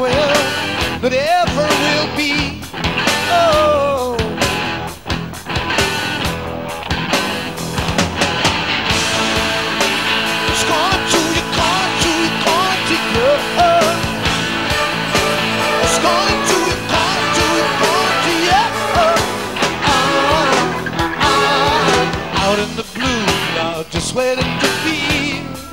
farewell that ever will be. Oh. Out in the blue now, just waiting to be.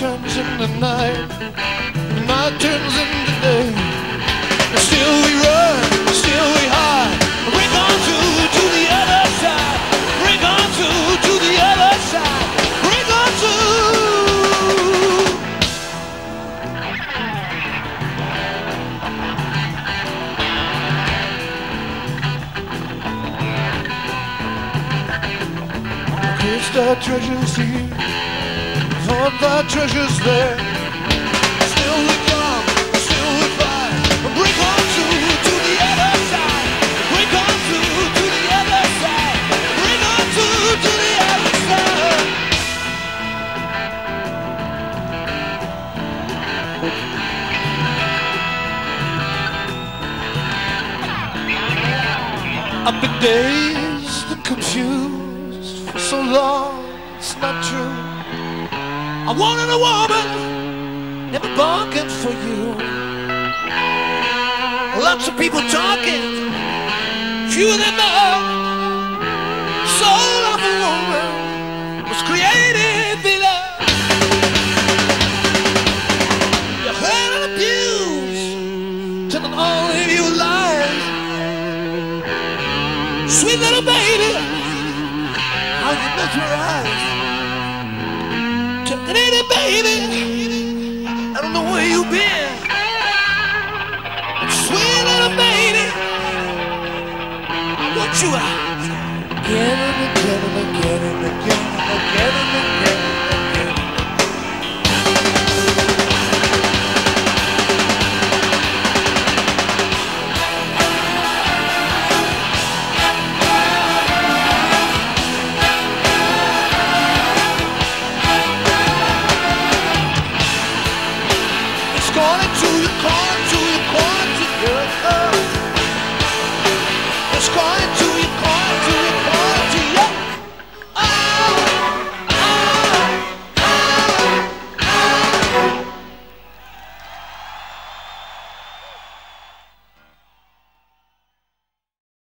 Turns into night, night turns into day. Thought thy treasures there. Still we come, still we. Break on through to the other side. Break on through to the other side. Break on through to the other side. I've been dazed and confused for so long. It's not true. I wanted a woman, never bargained for you. Lots of people talking, few of them know. Soul of a woman was created below. You hurt and abused, telling all of you lies. Sweet little baby, how you mesmerize. Baby, I don't know where you been. Sweet little baby, I want you out. In